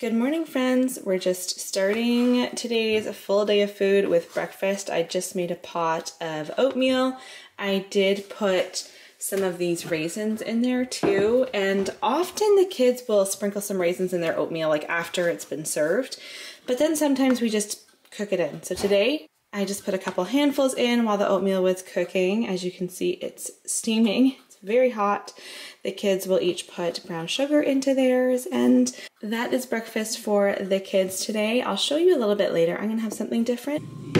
Good morning, friends. We're just starting today's full day of food with breakfast. I just made a pot of oatmeal. I did put some of these raisins in there too, and often the kids will sprinkle some raisins in their oatmeal like after it's been served, but then sometimes we just cook it in. So today I just put a couple handfuls in while the oatmeal was cooking. As you can see, it's steaming. Very hot. The kids will each put brown sugar into theirs and that is breakfast for the kids today. I'll show you a little bit later. I'm gonna have something different.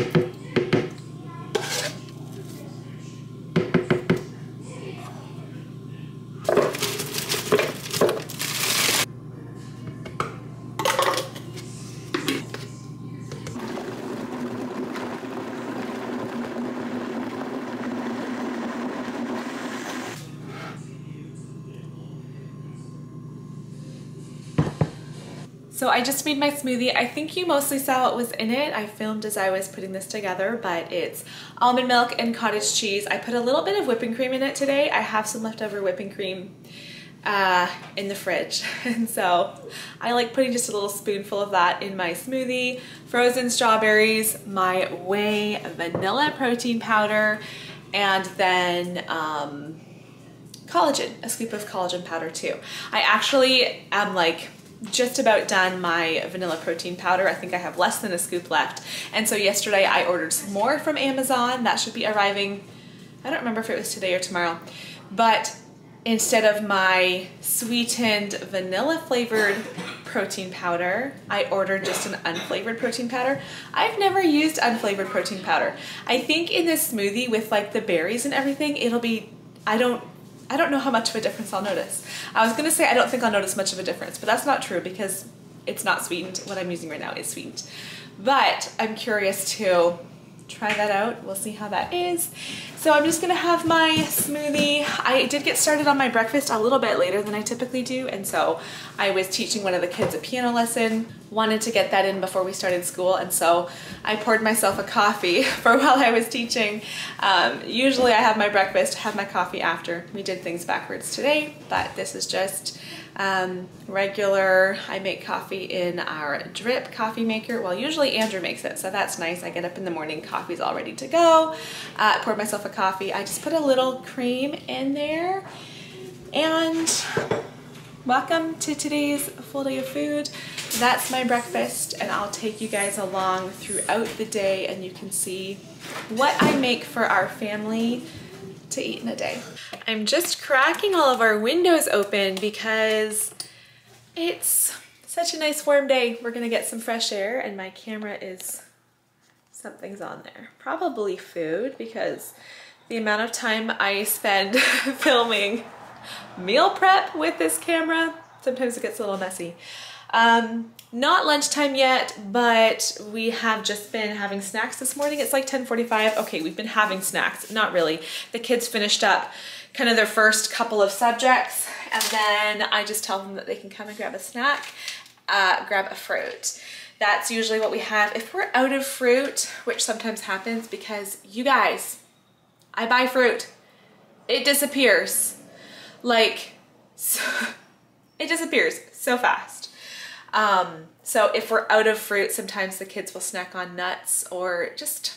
So I just made my smoothie. I think you mostly saw what was in it. I filmed as I was putting this together, but it's almond milk and cottage cheese. I put a little bit of whipping cream in it today. I have some leftover whipping cream uh, in the fridge. And so I like putting just a little spoonful of that in my smoothie. Frozen strawberries, my whey vanilla protein powder, and then um, collagen, a scoop of collagen powder too. I actually am like just about done my vanilla protein powder. I think I have less than a scoop left. And so yesterday I ordered some more from Amazon. That should be arriving, I don't remember if it was today or tomorrow. But instead of my sweetened vanilla flavored protein powder, I ordered just an unflavored protein powder. I've never used unflavored protein powder. I think in this smoothie with like the berries and everything, it'll be, I don't I don't know how much of a difference I'll notice. I was gonna say I don't think I'll notice much of a difference, but that's not true because it's not sweetened. What I'm using right now is sweetened. But I'm curious to try that out. We'll see how that is. So I'm just gonna have my smoothie. I did get started on my breakfast a little bit later than I typically do, and so I was teaching one of the kids a piano lesson, wanted to get that in before we started school, and so I poured myself a coffee for while I was teaching. Um, usually I have my breakfast, have my coffee after. We did things backwards today, but this is just um, regular, I make coffee in our drip coffee maker. Well, usually Andrew makes it, so that's nice. I get up in the morning, coffee's all ready to go. Uh, poured myself a coffee. I just put a little cream in there. And welcome to today's full day of food. That's my breakfast, and I'll take you guys along throughout the day and you can see what I make for our family to eat in a day. I'm just cracking all of our windows open because it's such a nice warm day. We're gonna get some fresh air and my camera is, something's on there. Probably food because the amount of time I spend filming meal prep with this camera, sometimes it gets a little messy. Um, not lunchtime yet, but we have just been having snacks this morning. It's like 10.45. Okay, we've been having snacks, not really. The kids finished up kind of their first couple of subjects and then I just tell them that they can come and grab a snack, uh, grab a fruit. That's usually what we have. If we're out of fruit, which sometimes happens because you guys, I buy fruit, it disappears. Like, so, it disappears so fast. Um, so if we're out of fruit, sometimes the kids will snack on nuts or just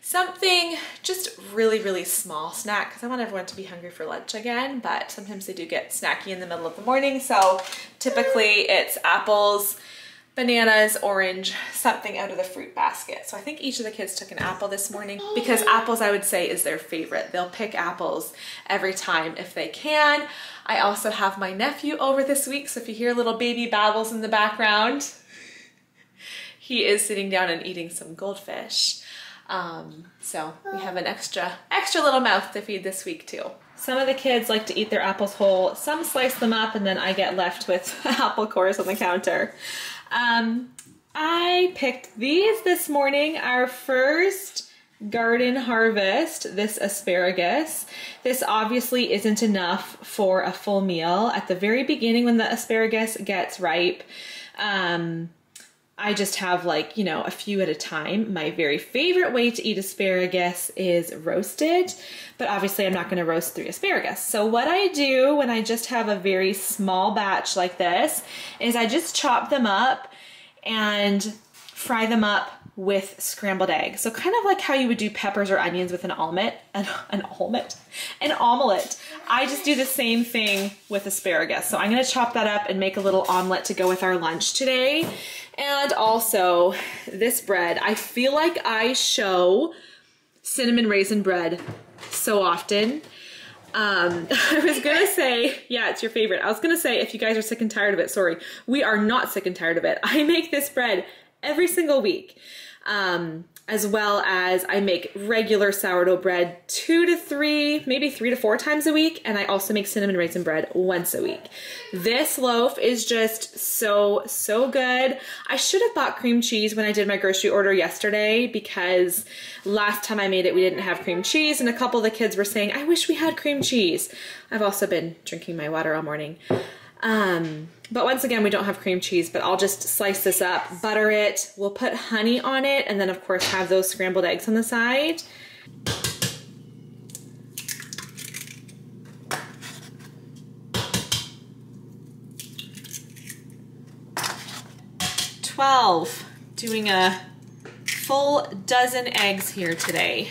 something just really, really small snack because I want everyone to be hungry for lunch again, but sometimes they do get snacky in the middle of the morning. So typically it's apples, bananas, orange, something out of the fruit basket. So I think each of the kids took an apple this morning because apples I would say is their favorite. They'll pick apples every time if they can. I also have my nephew over this week, so if you hear little baby babbles in the background, he is sitting down and eating some goldfish. Um, so we have an extra, extra little mouth to feed this week too. Some of the kids like to eat their apples whole. Some slice them up and then I get left with apple cores on the counter. Um, I picked these this morning, our first garden harvest, this asparagus. This obviously isn't enough for a full meal. At the very beginning when the asparagus gets ripe, um, I just have like, you know, a few at a time. My very favorite way to eat asparagus is roasted, but obviously I'm not gonna roast three asparagus. So what I do when I just have a very small batch like this is I just chop them up and fry them up with scrambled eggs. So kind of like how you would do peppers or onions with an omelet, an, an omelet, an omelet. I just do the same thing with asparagus. So I'm gonna chop that up and make a little omelet to go with our lunch today. And also this bread, I feel like I show cinnamon raisin bread so often. Um, I was gonna say, yeah, it's your favorite. I was gonna say, if you guys are sick and tired of it, sorry, we are not sick and tired of it. I make this bread every single week. Um, as well as I make regular sourdough bread two to three, maybe three to four times a week, and I also make cinnamon raisin bread once a week. This loaf is just so, so good. I should have bought cream cheese when I did my grocery order yesterday because last time I made it we didn't have cream cheese and a couple of the kids were saying, I wish we had cream cheese. I've also been drinking my water all morning. Um, but once again, we don't have cream cheese, but I'll just slice this up, butter it, we'll put honey on it, and then of course have those scrambled eggs on the side. Twelve, doing a full dozen eggs here today.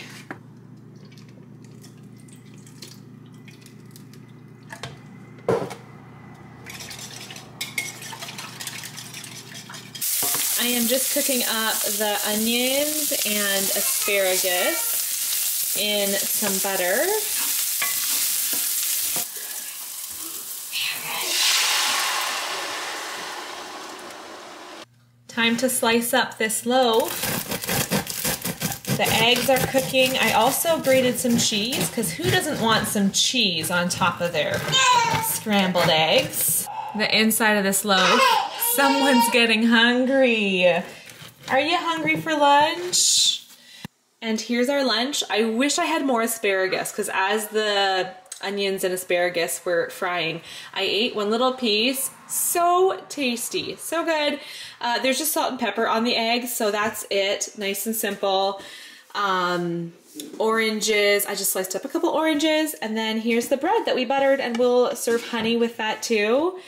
I am just cooking up the onions and asparagus in some butter. Time to slice up this loaf. The eggs are cooking. I also grated some cheese because who doesn't want some cheese on top of their scrambled eggs? The inside of this loaf Someone's getting hungry. Are you hungry for lunch? And here's our lunch. I wish I had more asparagus because as the onions and asparagus were frying, I ate one little piece. So tasty, so good. Uh, there's just salt and pepper on the eggs, so that's it. Nice and simple. Um, oranges, I just sliced up a couple oranges, and then here's the bread that we buttered, and we'll serve honey with that too.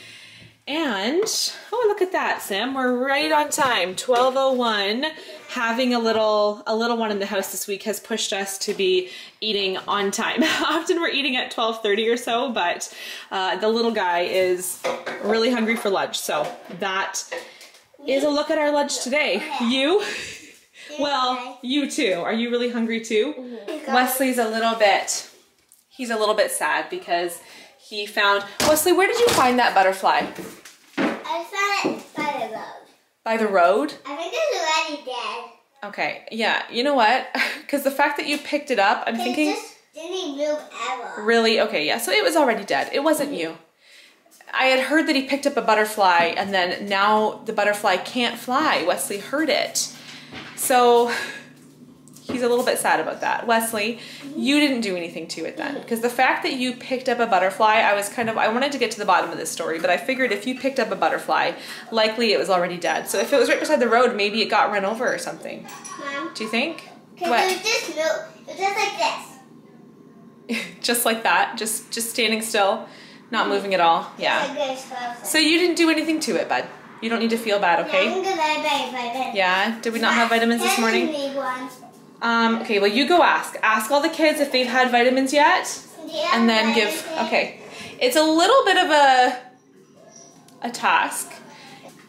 And, oh, look at that, Sam. We're right on time. 1201. Having a little a little one in the house this week has pushed us to be eating on time. Often we're eating at 1230 or so, but uh, the little guy is really hungry for lunch. So that is a look at our lunch today. You? Well, you too. Are you really hungry too? Mm-hmm. Wesley's a little bit, he's a little bit sad because he found, Wesley, where did you find that butterfly? I found it by the road. By the road? I think it's already dead. Okay, yeah, you know what? Because the fact that you picked it up, I'm thinking... It just didn't move ever. Really? Okay, yeah, so it was already dead. It wasn't you. I had heard that he picked up a butterfly and then now the butterfly can't fly. Wesley heard it. So he's a little bit sad about that. Wesley, you didn't do anything to it then. Because the fact that you picked up a butterfly, I was kind of, I wanted to get to the bottom of this story, but I figured if you picked up a butterfly, likely it was already dead. So if it was right beside the road, maybe it got run over or something. Mom? Do you think? What? It was just, it was just like this. just like that? Just, just standing still? Not moving at all? Yeah. So you didn't do anything to it, bud? You don't need to feel bad, okay? Yeah? Did we not have vitamins this morning? Um, okay, well you go ask. Ask all the kids if they've had vitamins yet. Yeah, and then give, okay. It's a little bit of a, a task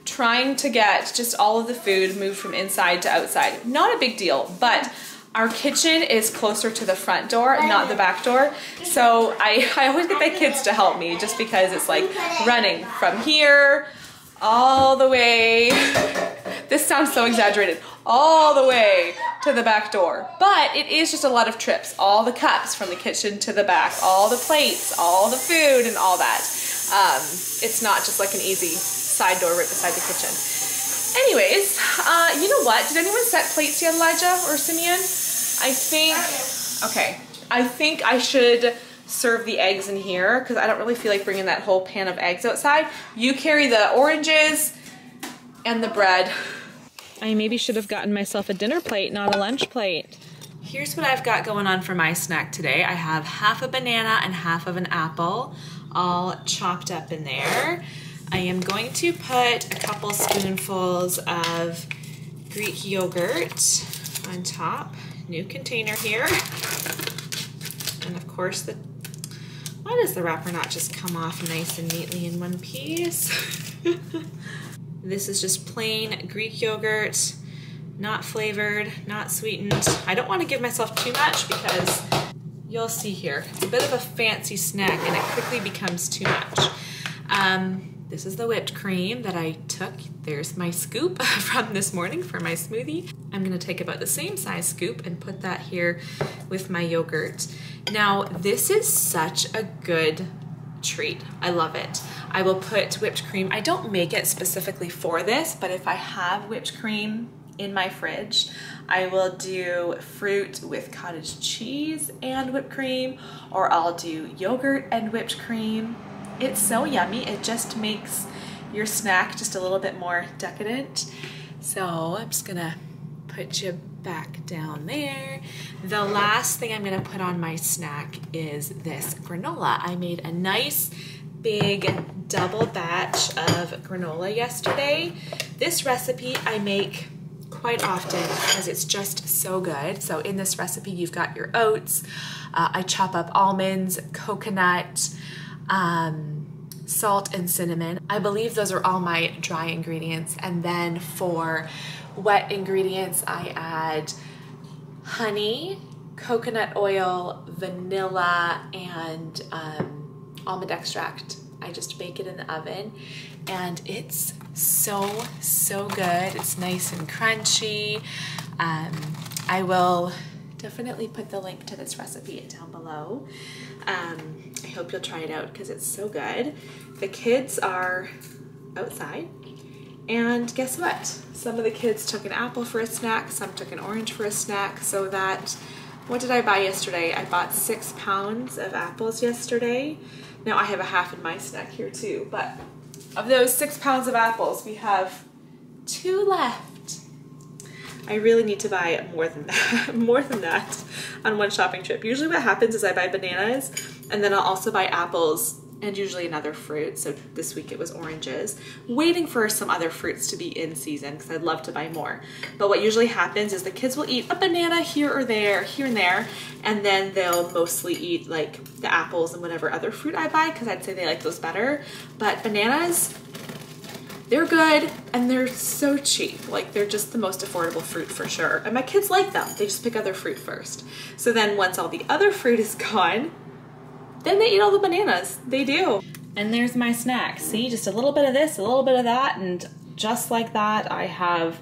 trying to get just all of the food moved from inside to outside. Not a big deal, but our kitchen is closer to the front door, not the back door. So I, I always get my kids to help me just because it's like running from here all the way. This sounds so exaggerated all the way to the back door. But it is just a lot of trips. All the cups from the kitchen to the back, all the plates, all the food and all that. Um, it's not just like an easy side door right beside the kitchen. Anyways, uh, you know what? Did anyone set plates yet, Elijah or Simeon? I think, okay, I think I should serve the eggs in here because I don't really feel like bringing that whole pan of eggs outside. You carry the oranges and the bread I maybe should have gotten myself a dinner plate, not a lunch plate. Here's what I've got going on for my snack today. I have half a banana and half of an apple all chopped up in there. I am going to put a couple spoonfuls of Greek yogurt on top. New container here. And of course the, why does the wrapper not just come off nice and neatly in one piece? this is just plain Greek yogurt not flavored, not sweetened. I don't want to give myself too much because you'll see here, it's a bit of a fancy snack and it quickly becomes too much. Um, this is the whipped cream that I took. There's my scoop from this morning for my smoothie. I'm gonna take about the same size scoop and put that here with my yogurt. Now, this is such a good treat. I love it. I will put whipped cream. I don't make it specifically for this, but if I have whipped cream in my fridge. I will do fruit with cottage cheese and whipped cream, or I'll do yogurt and whipped cream. It's so yummy. It just makes your snack just a little bit more decadent. So I'm just gonna put you back down there. The last thing I'm gonna put on my snack is this granola. I made a nice big double batch of granola yesterday. This recipe I make quite often because it's just so good. So in this recipe, you've got your oats. Uh, I chop up almonds, coconut, um, salt, and cinnamon. I believe those are all my dry ingredients. And then for wet ingredients, I add honey, coconut oil, vanilla, and um, almond extract. I just bake it in the oven and it's so, so good. It's nice and crunchy. Um, I will definitely put the link to this recipe down below. Um, I hope you'll try it out because it's so good. The kids are outside and guess what? Some of the kids took an apple for a snack, some took an orange for a snack, so that, what did I buy yesterday? I bought six pounds of apples yesterday. Now I have a half in my snack here too, but of those six pounds of apples, we have two left. I really need to buy more than that, more than that on one shopping trip. Usually what happens is I buy bananas and then I'll also buy apples and usually another fruit. So this week it was oranges, waiting for some other fruits to be in season because I'd love to buy more. But what usually happens is the kids will eat a banana here or there, here and there, and then they'll mostly eat like the apples and whatever other fruit I buy because I'd say they like those better. But bananas, they're good and they're so cheap. Like they're just the most affordable fruit for sure. And my kids like them. They just pick other fruit first. So then once all the other fruit is gone, then they eat all the bananas. They do. And there's my snack. See, just a little bit of this, a little bit of that, and just like that, I have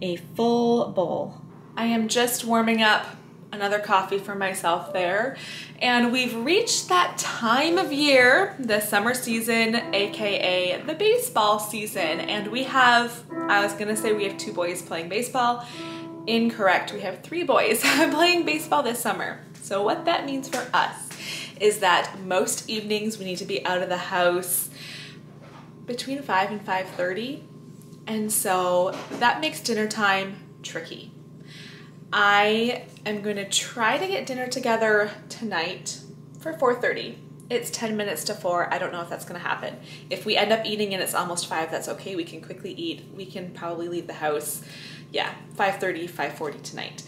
a full bowl. I am just warming up another coffee for myself there. And we've reached that time of year, the summer season, AKA the baseball season. And we have, I was gonna say we have two boys playing baseball. Incorrect, we have three boys playing baseball this summer. So what that means for us is that most evenings we need to be out of the house between 5 and 5.30 and so that makes dinner time tricky. I am going to try to get dinner together tonight for 4.30. It's 10 minutes to 4. I don't know if that's going to happen. If we end up eating and it's almost 5, that's okay. We can quickly eat. We can probably leave the house, yeah, 5.30, 5.40 tonight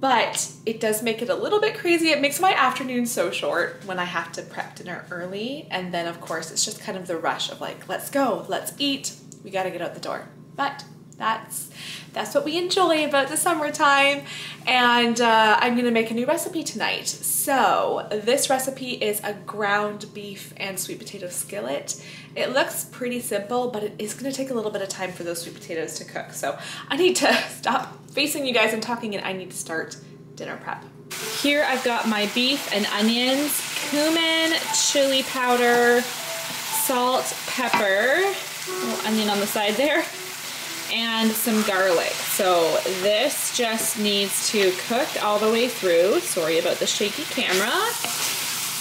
but it does make it a little bit crazy. It makes my afternoon so short when I have to prep dinner early. And then, of course, it's just kind of the rush of like, let's go, let's eat, we gotta get out the door. But that's that's what we enjoy about the summertime. And uh, I'm gonna make a new recipe tonight. So this recipe is a ground beef and sweet potato skillet. It looks pretty simple but it is gonna take a little bit of time for those sweet potatoes to cook. So I need to stop facing you guys and talking and I need to start dinner prep. Here I've got my beef and onions cumin chili powder salt pepper. Onion on the side there and some garlic. So this just needs to cook all the way through. Sorry about the shaky camera.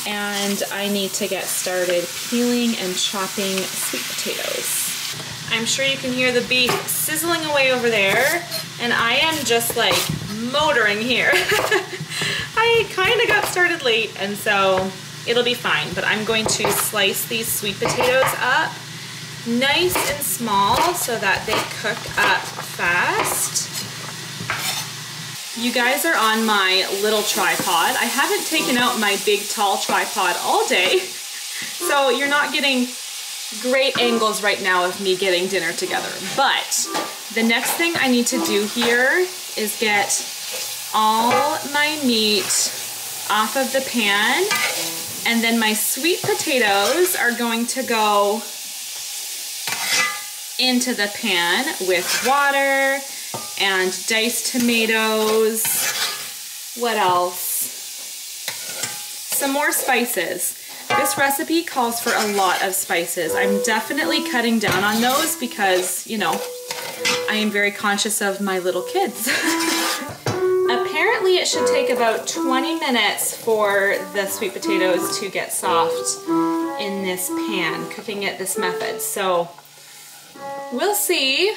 And I need to get started peeling and chopping sweet potatoes. I'm sure you can hear the beef sizzling away over there. And I am just like motoring here. I kind of got started late and so it'll be fine. But I'm going to slice these sweet potatoes up nice and small so that they cook up fast. You guys are on my little tripod. I haven't taken out my big tall tripod all day, so you're not getting great angles right now of me getting dinner together. But the next thing I need to do here is get all my meat off of the pan and then my sweet potatoes are going to go into the pan with water and diced tomatoes. What else? Some more spices. This recipe calls for a lot of spices. I'm definitely cutting down on those because, you know, I am very conscious of my little kids. Apparently it should take about 20 minutes for the sweet potatoes to get soft in this pan, cooking it this method. So we'll see.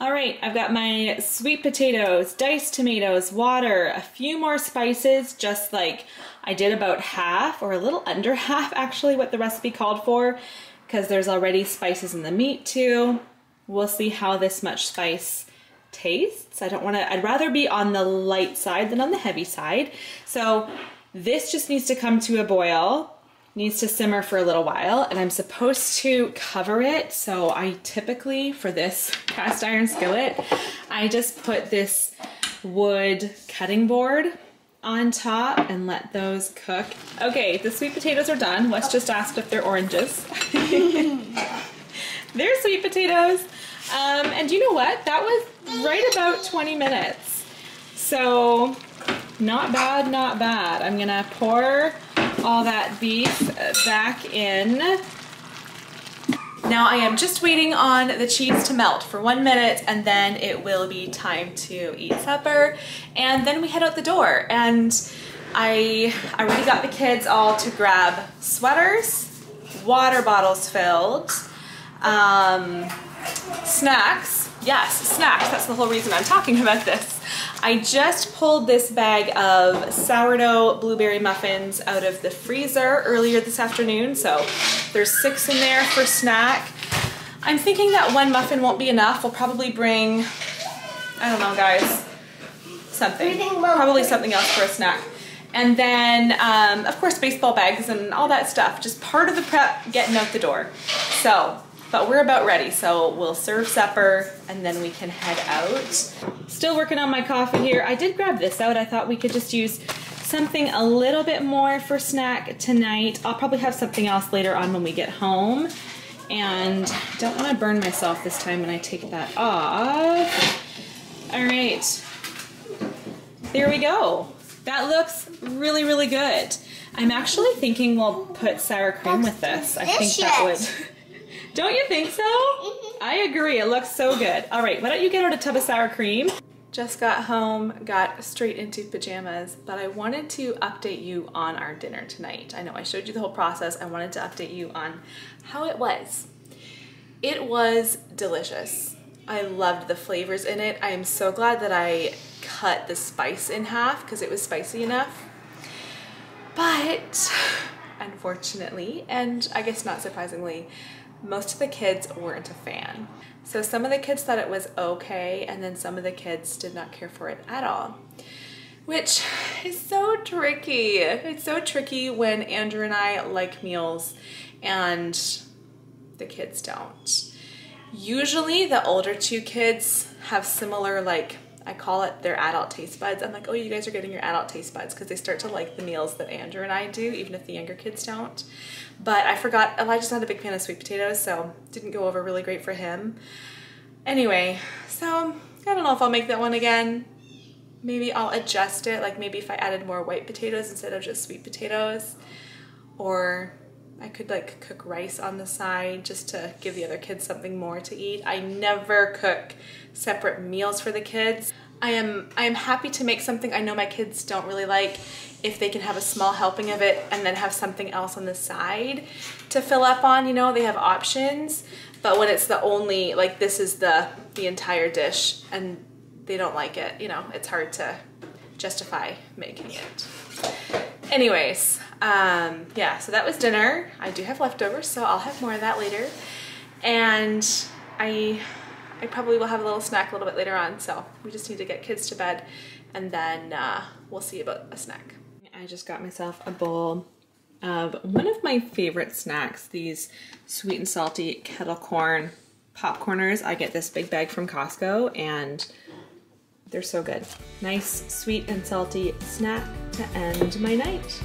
All right, I've got my sweet potatoes, diced tomatoes, water, a few more spices, just like I did about half or a little under half actually what the recipe called for because there's already spices in the meat too. We'll see how this much spice tastes. I don't want to, I'd rather be on the light side than on the heavy side. So this just needs to come to a boil needs to simmer for a little while and I'm supposed to cover it. So I typically, for this cast iron skillet, I just put this wood cutting board on top and let those cook. Okay, the sweet potatoes are done. Let's just ask if they're oranges. they're sweet potatoes. Um, and you know what? That was right about 20 minutes. So not bad, not bad. I'm gonna pour all that beef back in. Now I am just waiting on the cheese to melt for one minute and then it will be time to eat supper and then we head out the door and I already got the kids all to grab sweaters, water bottles filled, um, snacks, yes, snacks, that's the whole reason I'm talking about this. I just pulled this bag of sourdough blueberry muffins out of the freezer earlier this afternoon, so there's six in there for snack. I'm thinking that one muffin won't be enough. We'll probably bring, I don't know guys, something. Probably something else for a snack. And then, um, of course, baseball bags and all that stuff. Just part of the prep getting out the door. So but we're about ready, so we'll serve supper and then we can head out. Still working on my coffee here. I did grab this out. I thought we could just use something a little bit more for snack tonight. I'll probably have something else later on when we get home. And don't want to burn myself this time when I take that off. All right, there we go. That looks really, really good. I'm actually thinking we'll put sour cream with this. I think that would don't you think so? Mm-hmm. I agree, it looks so good. All right, why don't you get out a tub of sour cream? Just got home, got straight into pajamas, but I wanted to update you on our dinner tonight. I know I showed you the whole process. I wanted to update you on how it was. It was delicious. I loved the flavors in it. I am so glad that I cut the spice in half because it was spicy enough. But unfortunately, and I guess not surprisingly, most of the kids weren't a fan. So some of the kids thought it was okay, and then some of the kids did not care for it at all. Which is so tricky. It's so tricky when Andrew and I like meals and the kids don't. Usually the older two kids have similar like I call it their adult taste buds. I'm like, oh, you guys are getting your adult taste buds because they start to like the meals that Andrew and I do, even if the younger kids don't. But I forgot, Elijah's not a big fan of sweet potatoes, so didn't go over really great for him. Anyway, so I don't know if I'll make that one again. Maybe I'll adjust it, like maybe if I added more white potatoes instead of just sweet potatoes. Or I could like cook rice on the side just to give the other kids something more to eat. I never cook separate meals for the kids. I am I am happy to make something I know my kids don't really like if they can have a small helping of it and then have something else on the side to fill up on, you know, they have options. But when it's the only, like this is the, the entire dish and they don't like it, you know, it's hard to justify making it. Anyways, um, yeah, so that was dinner. I do have leftovers, so I'll have more of that later. And I, I probably will have a little snack a little bit later on, so we just need to get kids to bed and then uh, we'll see about a snack. I just got myself a bowl of one of my favorite snacks, these sweet and salty kettle corn popcorners. I get this big bag from Costco and they're so good. Nice, sweet and salty snack to end my night.